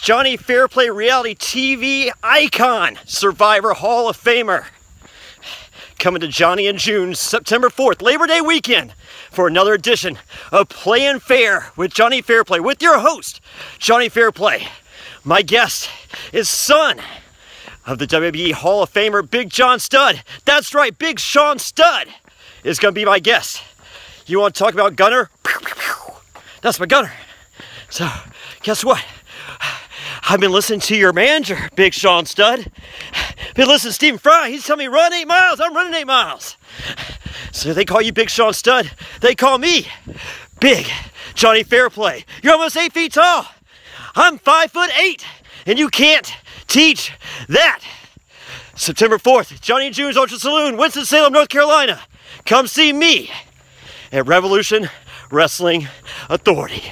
Jonny Fairplay reality TV icon, Survivor Hall of Famer. Coming to Johnny in June, September 4th, Labor Day weekend, for another edition of Playing Fair with Jonny Fairplay, with your host, Jonny Fairplay. My guest is son of the WWE Hall of Famer, Big John Studd. That's right, Big Sean Studd is going to be my guest. You want to talk about Gunner? That's my Gunner. So, guess what? I've been listening to your manager, Big Sean Studd. Been listening to Stephen Fry. He's telling me run eight miles. I'm running eight miles. So they call you Big Sean Studd. They call me Big Jonny Fairplay. You're almost eight feet tall. I'm five foot eight, and you can't teach that. September 4th, Johnny June's Ultra Saloon, Winston-Salem, North Carolina. Come see me at Revolution Wrestling Authority.